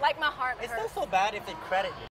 Like my heart It's hurts. not so bad if they credit you.